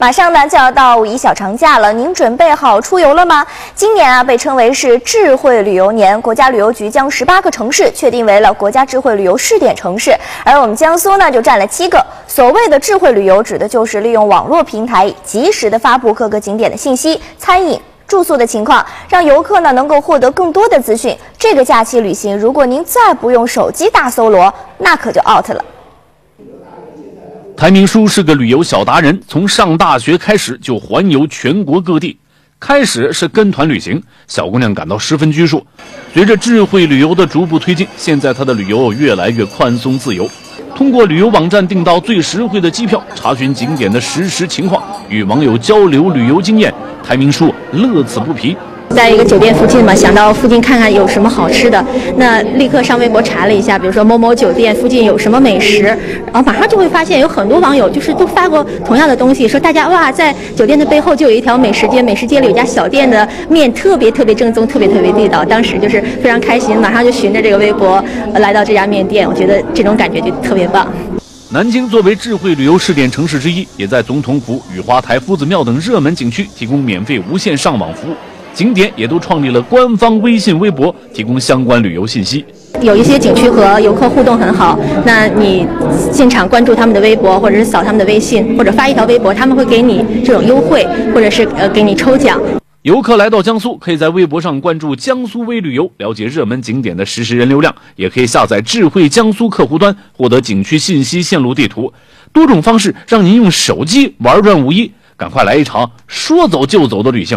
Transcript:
马上呢就要到五一小长假了，您准备好出游了吗？今年啊被称为是智慧旅游年，国家旅游局将十八个城市确定为了国家智慧旅游试点城市，而我们江苏呢就占了七个。所谓的智慧旅游，指的就是利用网络平台，及时的发布各个景点的信息、餐饮、住宿的情况，让游客呢能够获得更多的资讯。这个假期旅行，如果您再不用手机大搜罗，那可就 out 了。台明书是个旅游小达人，从上大学开始就环游全国各地。开始是跟团旅行，小姑娘感到十分拘束。随着智慧旅游的逐步推进，现在她的旅游越来越宽松自由。通过旅游网站订到最实惠的机票，查询景点的实时情况，与网友交流旅游经验，台明书乐此不疲。在一个酒店附近嘛，想到附近看看有什么好吃的，那立刻上微博查了一下，比如说某某酒店附近有什么美食，然后马上就会发现有很多网友就是都发过同样的东西，说大家哇，在酒店的背后就有一条美食街，美食街里有家小店的面特别特别正宗，特别特别地道，当时就是非常开心，马上就循着这个微博来到这家面店，我觉得这种感觉就特别棒。南京作为智慧旅游试点城市之一，也在总统府、雨花台、夫子庙等热门景区提供免费无线上网服务。景点也都创立了官方微信、微博，提供相关旅游信息。有一些景区和游客互动很好，那你现场关注他们的微博，或者是扫他们的微信，或者发一条微博，他们会给你这种优惠，或者是呃给你抽奖。游客来到江苏，可以在微博上关注江苏微旅游，了解热门景点的实时人流量，也可以下载智慧江苏客户端，获得景区信息、线路地图，多种方式让您用手机玩转五一。赶快来一场说走就走的旅行！